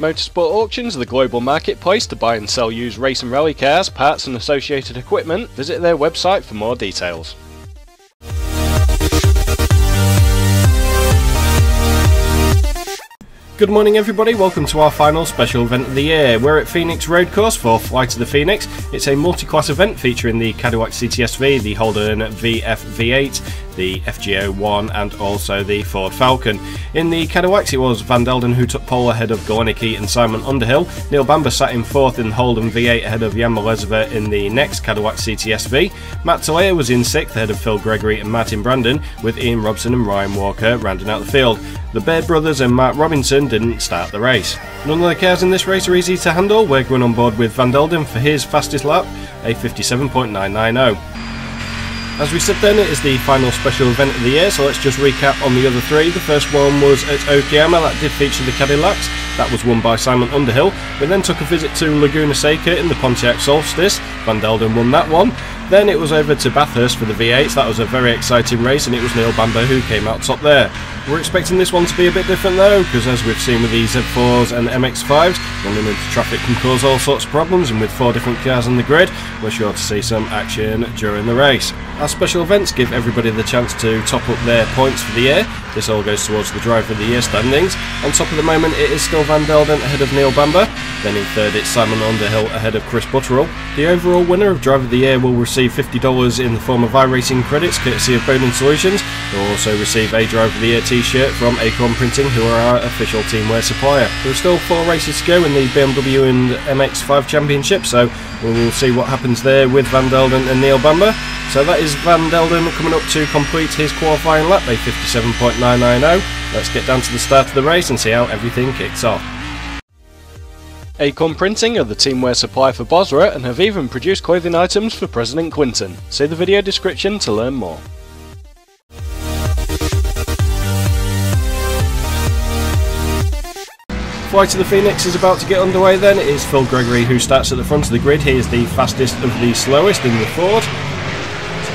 Motorsport Auctions are the global marketplace to buy and sell used race and rally cars, parts and associated equipment. Visit their website for more details. Good morning, everybody. Welcome to our final special event of the year. We're at Phoenix Road Course for Flight of the Phoenix. It's a multi-class event featuring the Cadillac CTS-V, the Holden VF V8, the FG01, and also the Ford Falcon. In the Cadillacs, it was Van Delden who took pole ahead of Golenicki and Simon Underhill. Neil Bamber sat in fourth in the Holden V8 ahead of Jan Malezovic in the next Cadillac CTS-V. Matt Talea was in sixth ahead of Phil Gregory and Martin Brandon, with Ian Robson and Ryan Walker rounding out the field. The Baird brothers and Mark Robinson didn't start the race. None of the cars in this race are easy to handle. We're going on board with Van Delden for his fastest lap, a 57.990. As we said then, it is the final special event of the year, so let's just recap on the other three. The first one was at Okayama, that did feature the Cadillacs. That was won by Simon Underhill. We then took a visit to Laguna Seca in the Pontiac Solstice. Van Delden won that one. Then it was over to Bathurst for the V8s. That was a very exciting race, and it was Neil Bamber who came out top there. We're expecting this one to be a bit different though, because as we've seen with the Z4s and MX5s, running into traffic can cause all sorts of problems, and with four different cars on the grid, we're sure to see some action during the race. Our special events give everybody the chance to top up their points for the year. This all goes towards the Driver of the Year standings. On top of the moment, it is still Van Delden ahead of Neil Bamber. Then in third, it's Simon Underhill ahead of Chris Butterill. The overall winner of Driver of the Year will receive $50 in the form of iRacing credits courtesy of Bodin Solutions. They'll also receive a Driver of the Year t-shirt from Acorn Printing, who are our official teamwear supplier. There are still four races to go in the BMW and MX5 Championship, so we will see what happens there with Van Delden and Neil Bamber. So that is Van Delden coming up to complete his qualifying lap, a 57.990. Let's get down to the start of the race and see how everything kicks off. Acorn Printing are the teamwear supplier for Bosra and have even produced clothing items for President Clinton. See the video description to learn more. Flight of the Phoenix is about to get underway then. It is Phil Gregory who starts at the front of the grid. He is the fastest of the slowest in the Ford.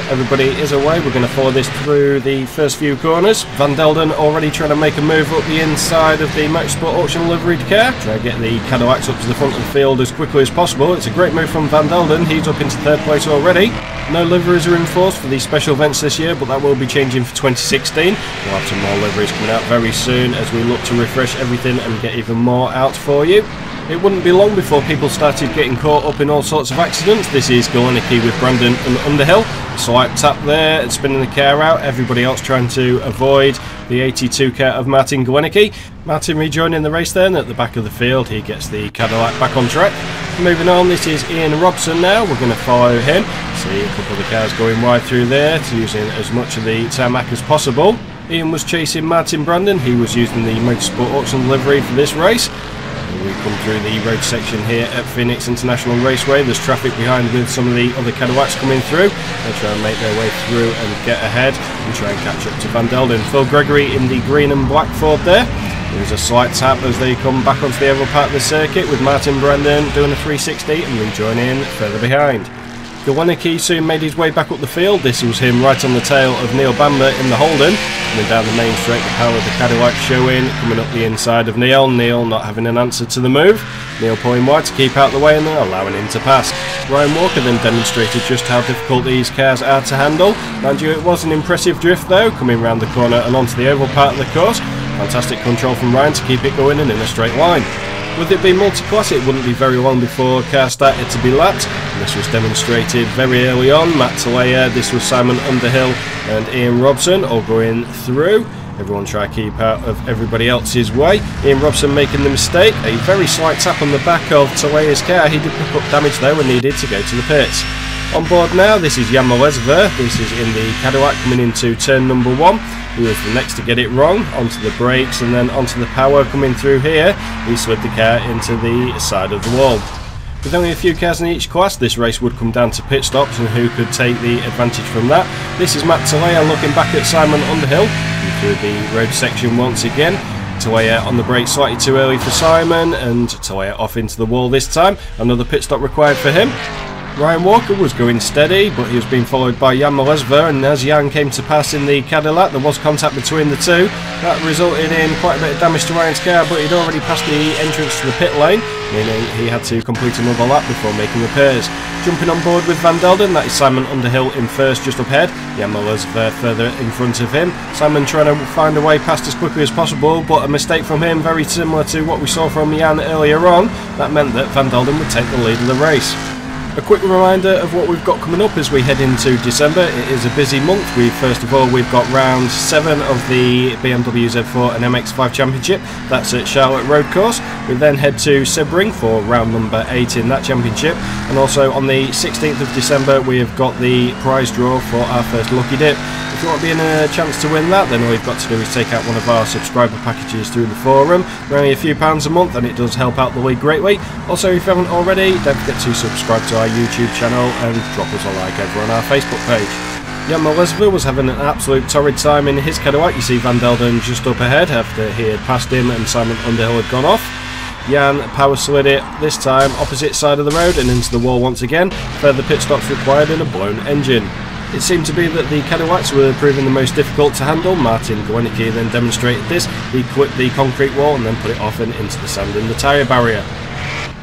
Everybody is away. We're going to follow this through the first few corners. Van Delden already trying to make a move up the inside of the Motorsport Auction liveried car. Try to get the Cadillacs up to the front of the field as quickly as possible. It's a great move from Van Delden. He's up into third place already. No liveries are in force for these special events this year, but that will be changing for 2016. We'll have some more liveries coming out very soon as we look to refresh everything and get even more out for you. It wouldn't be long before people started getting caught up in all sorts of accidents. This is Golenicki with Brandon and Underhill. Slight tap there spinning the car out. Everybody else trying to avoid the 82 car of Martin Golenicki. Martin rejoining the race then at the back of the field. He gets the Cadillac back on track. Moving on, this is Ian Robson now. We're going to follow him. See a couple of the cars going wide through there, to using as much of the tarmac as possible. Ian was chasing Martin Brandon. He was using the Motorsport Auction livery for this race. We come through the road section here at Phoenix International Raceway. There's traffic behind with some of the other Cadillacs coming through. They try and make their way through and get ahead and try and catch up to Van Delden. Phil Gregory in the green and black Ford there. There's a slight tap as they come back onto the oval part of the circuit with Martin Brandon doing a 360 and rejoining further behind. Golenicki soon made his way back up the field. This was him right on the tail of Neil Bamber in the Holden. Coming down the main straight, the power of the Cadillac showing, coming up the inside of Neil. Neil not having an answer to the move. Neil pulling wide to keep out the way and then allowing him to pass. Ryan Walker then demonstrated just how difficult these cars are to handle. Mind you, it was an impressive drift though, coming round the corner and onto the oval part of the course. Fantastic control from Ryan to keep it going and in a straight line. With it being multi-class, it wouldn't be very long before car started to be lapped. This was demonstrated very early on. Matt Talea, this was Simon Underhill and Ian Robson all going through. Everyone try to keep out of everybody else's way. Ian Robson making the mistake. A very slight tap on the back of Talea's car. He did pick up damage there when needed to go to the pits. On board now, this is Jan. This is in the Cadillac coming into turn number one. He was the next to get it wrong, onto the brakes and then onto the power coming through here. He slid the car into the side of the wall. With only a few cars in each class, this race would come down to pit stops and who could take the advantage from that. This is Matt Talea looking back at Simon Underhill through the road section once again. Talea on the brake slightly too early for Simon and Talea off into the wall this time. Another pit stop required for him. Ryan Walker was going steady, but he was being followed by Jan Malesva, and as Jan came to pass in the Cadillac, there was contact between the two. That resulted in quite a bit of damage to Ryan's car, but he'd already passed the entrance to the pit lane, meaning he had to complete another lap before making repairs. Jumping on board with Van Delden, that is Simon Underhill in first just up ahead, Jan Malesva further in front of him. Simon trying to find a way past as quickly as possible, but a mistake from him, very similar to what we saw from Jan earlier on, that meant that Van Delden would take the lead of the race. A quick reminder of what we've got coming up as we head into December. It is a busy month. We first of all we've got round seven of the BMW Z4 and MX5 Championship. That's at Charlotte Road Course. We then head to Sebring for round number eight in that championship, and also on the 16th of December we have got the prize draw for our first lucky dip. If you want to be in a chance to win that, then all you've got to do is take out one of our subscriber packages through the forum. They're only a few pounds a month, and it does help out the league greatly. Also, if you haven't already, don't forget to subscribe to our YouTube channel and drop us a like over on our Facebook page. Jan Malesva was having an absolute torrid time in his Cadillac. You see Van Delden just up ahead after he had passed him and Simon Underhill had gone off. Jan power slid it this time opposite side of the road and into the wall once again. Further pit stops required in a blown engine. It seemed to be that the Cadillacs were proving the most difficult to handle. Martin Goenicke then demonstrated this. He clipped the concrete wall and then put it off and into the sand in the tyre barrier.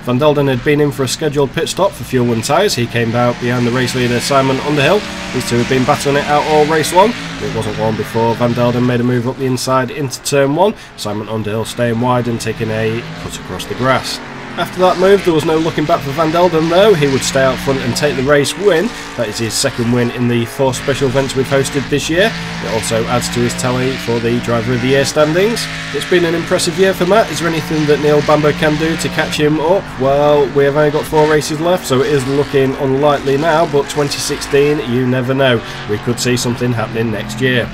Van Delden had been in for a scheduled pit stop for fuel and tyres. He came out behind the race leader Simon Underhill. These two had been battling it out all race long. It wasn't long before Van Delden made a move up the inside into turn one. Simon Underhill staying wide and taking a cut across the grass. After that move, there was no looking back for Van Delden though. He would stay out front and take the race win. That is his second win in the four special events we've hosted this year. It also adds to his tally for the Driver of the Year standings. It's been an impressive year for Matt. Is there anything that Neil Bamber can do to catch him up? Well, we have only got four races left, so it is looking unlikely now, but 2016, you never know. We could see something happening next year.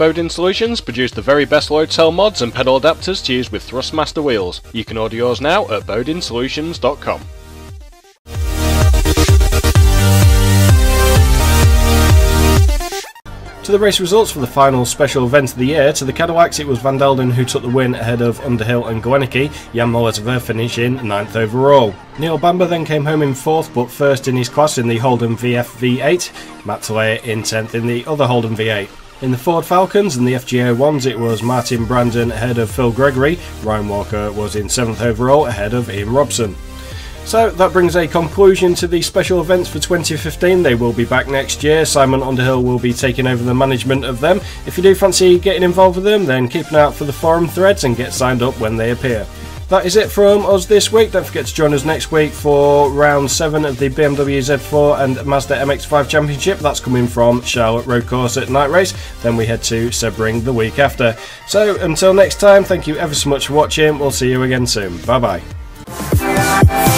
Bodin Solutions produce the very best load cell mods and pedal adapters to use with Thrustmaster wheels. You can order yours now at bodinsolutions.com. To the race results for the final special event of the year, to the Cadillacs it was Van Delden who took the win ahead of Underhill and Goenicke, Jan Malesva finishing 9th overall. Neil Bamber then came home in 4th but first in his class in the Holden VF V8, Matt Talea in 10th in the other Holden V8. In the Ford Falcons and the FGO ones, it was Martin Brandon ahead of Phil Gregory. Ryan Walker was in 7th overall ahead of Ian Robson. So that brings a conclusion to the special events for 2015. They will be back next year. Simon Underhill will be taking over the management of them. If you do fancy getting involved with them, then keep an eye out for the forum threads and get signed up when they appear. That is it from us this week. Don't forget to join us next week for round 7 of the BMW Z4 and Mazda MX5 Championship. That's coming from Charlotte Road Course at night race. Then we head to Sebring the week after. So until next time, thank you ever so much for watching. We'll see you again soon. Bye bye.